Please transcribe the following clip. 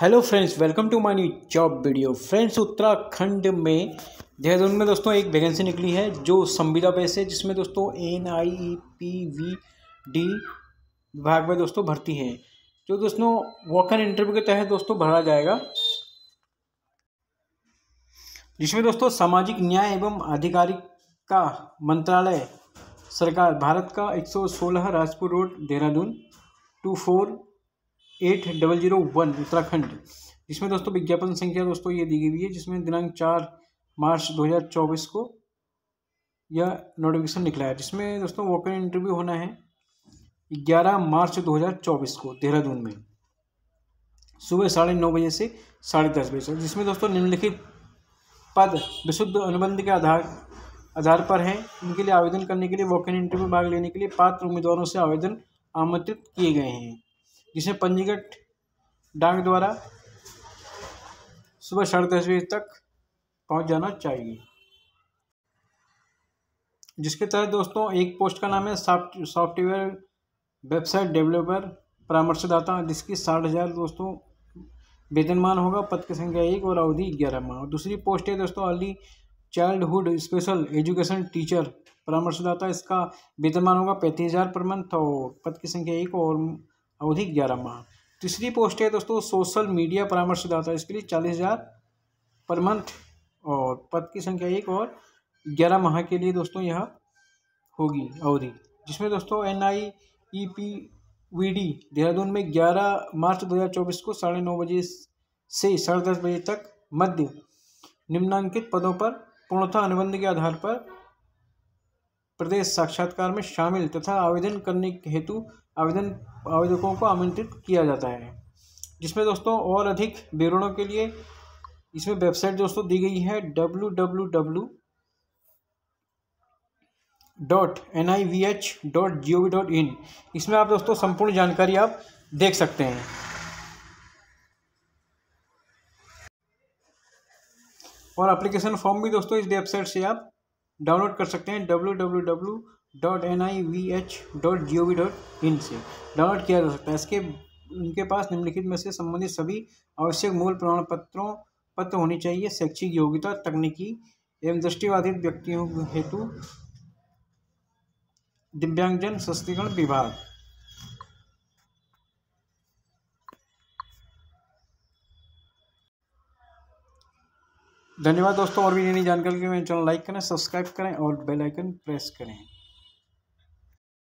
Hello friends, welcome to my new job video. Friends, Uttarakhand में देहरादून में दोस्तों एक वैकेंसी निकली है जो संविदा बेस है, जिसमें दोस्तों N I E P V D विभाग में दोस्तों भर्ती है। जो दोस्तों वॉकन इंटरव्यू के तहत दोस्तों भरा जाएगा, जिसमें दोस्तों सामाजिक न्याय एवं आधिकारिता मंत्रालय सरकार, भारत का 116 Rajpur road, Dehradun, two four eight double zero one, Uttarakhand. जिसमें दोस्तों विज्ञापन संख्या दोस्तों ये दी गई है, जिसमें दिनांक चार मार्च दो हज़ार चौबीस को यह नोटिफिकेशन निकला है। जिसमें दोस्तों वोकन इंटरव्यू होना है ग्यारह मार्च दो हज़ार चौबीस को देहरादून में। सुबह साढ़े नौ बजे से साढ़े दस बजे तक जिसमें दोस्तों निम्नलिखित पद विशुद्ध अनुबंध के आधार आधार पर हैं। इनके लिए आवेदन करने के लिए वोकन इंटरव्यू भाग लेने के लिए पात्र उम्मीदवारों से आवेदन आमंत्रित किए गए हैं। जिसमें पंजीकृत डाक द्वारा सुबह साढ़े दस बजे तक पहुँच जाना चाहिए। जिसके तहत दोस्तों, एक पोस्ट का नाम है सॉफ्टवेयर वेबसाइट डेवलपर परामर्शदाता, जिसकी साठ हज़ार दोस्तों वेतनमान होगा, पद की संख्या एक और अवधि ग्यारह माह। दूसरी पोस्ट है दोस्तों, early childhood special education teacher परामर्शदाता, इसका वेतनमान होगा पैंतीस हज़ार पर मंथ और पद की संख्या एक और अवधि ग्यारह माह। तीसरी पोस्ट है दोस्तों सोशल मीडिया परामर्शदाता। इसके लिए चालीस हज़ार पर मंथ और पद की संख्या एक और ग्यारह माह के लिए दोस्तों यह होगी अवधि, जिसमें दोस्तों N I E P V D Dehradun में ग्यारह मार्च दो हज़ार चौबीस को साढ़े नौ बजे से साढ़े दस बजे तक मध्य निम्नांकित पदों पर पूर्णतः अनुबंध के आधार पर प्रदेश साक्षात्कार में शामिल तथा आवेदन करने हेतु आवेदन, आवेदकों को आमंत्रित किया जाता है। जिसमें दोस्तों और अधिक विवरणों के लिए इसमें वेबसाइट दोस्तों दी गई है W W W dot N I V H dot G O V dot in इसमें आप दोस्तों संपूर्ण जानकारी आप देख सकते हैं। और एप्लीकेशन फॉर्म भी दोस्तों इस वेबसाइट से आप डाउनलोड कर सकते हैं W W W dot N I V H dot G O V dot in से। डाउनलोड किया जा सकता है। इसके उनके पास निम्नलिखित में से संबंधित सभी आवश्यक मूल प्रमाण पत्रों पत्र होनी चाहिए, शैक्षिक योग्यता, तकनीकी एवं दृष्टिबाधित व्यक्तियों हेतु दिव्यांगजन सशक्तिकरण विभाग। धन्यवाद दोस्तों, और भी नई जानकारी के लिए मेरे चैनल लाइक करें, सब्सक्राइब करें और बेल आइकन प्रेस करें।